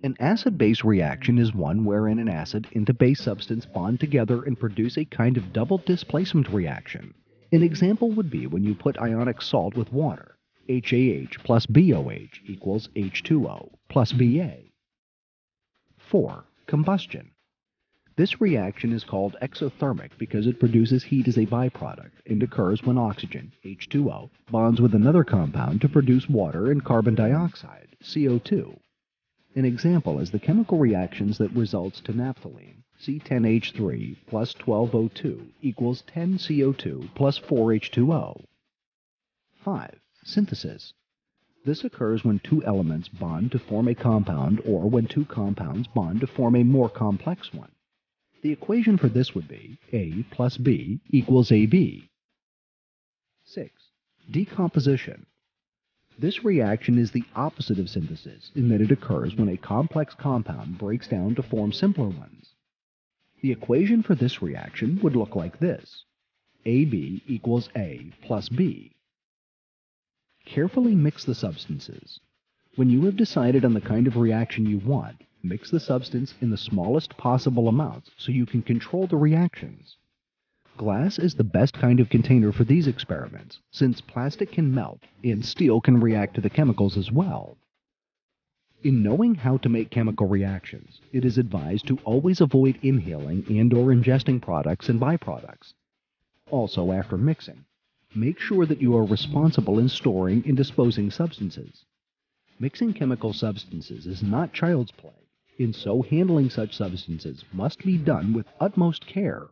An acid-base reaction is one wherein an acid and a base substance bond together and produce a kind of double displacement reaction. An example would be when you put ionic salt with water. HAH plus BOH equals H2O plus Ba. 4. Combustion. This reaction is called exothermic because it produces heat as a byproduct and occurs when oxygen, H2O, bonds with another compound to produce water and carbon dioxide, CO2. An example is the chemical reactions that results to naphthalene. C10H3 plus 12O2 equals 10CO2 plus 4H2O. 5. Synthesis. This occurs when two elements bond to form a compound or when two compounds bond to form a more complex one. The equation for this would be A plus B equals AB. 6. Decomposition. This reaction is the opposite of synthesis in that it occurs when a complex compound breaks down to form simpler ones. The equation for this reaction would look like this. AB equals A plus B. Carefully mix the substances. When you have decided on the kind of reaction you want, mix the substance in the smallest possible amounts so you can control the reactions. Glass is the best kind of container for these experiments, since plastic can melt and steel can react to the chemicals as well. In knowing how to make chemical reactions, it is advised to always avoid inhaling and or ingesting products and byproducts. Also, after mixing, make sure that you are responsible in storing and disposing substances. Mixing chemical substances is not child's play, and so handling such substances must be done with utmost care